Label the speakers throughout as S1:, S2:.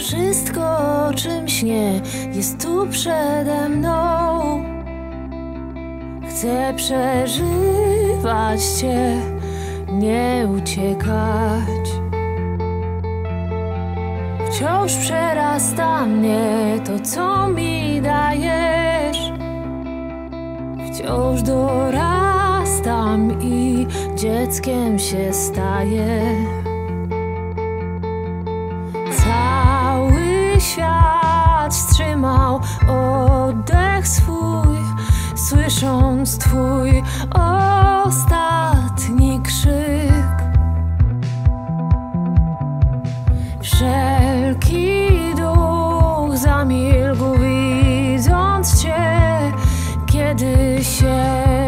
S1: Wszystko, o czym śnię, jest tu przede mną. Chcę przeżywać Cię, nie uciekać. Wciąż przerasta mnie to, co mi dajesz. Wciąż dorastam i dzieckiem się staję. Świat wstrzymał oddech swój, słysząc Twój ostatni krzyk. Wszelki duch zamilkł, widząc Cię, kiedy siebie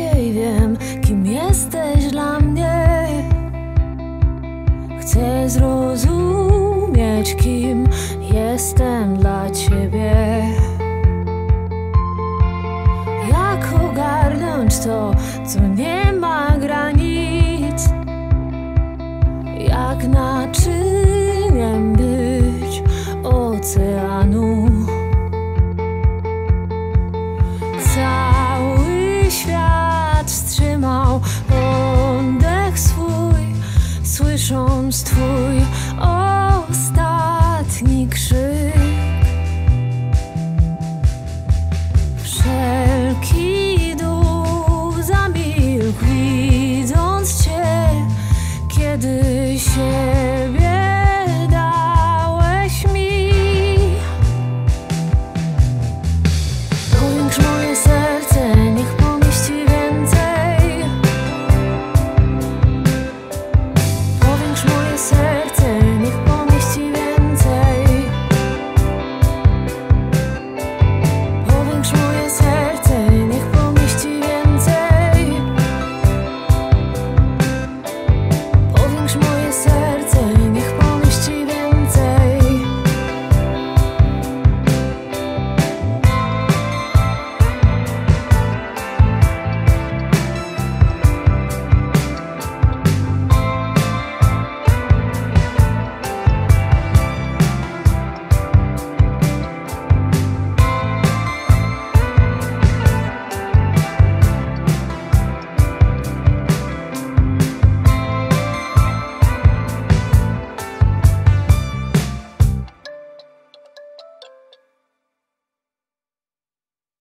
S1: lepiej wiem, kim jesteś dla mnie. Chcę zrozumieć, kim jestem dla ciebie. Jak ogarnąć to, co nie ma granic? Jak naczyniem być oceanu? Cały świat wstrzymał oddech swój, słysząc twój ostatni krzyk.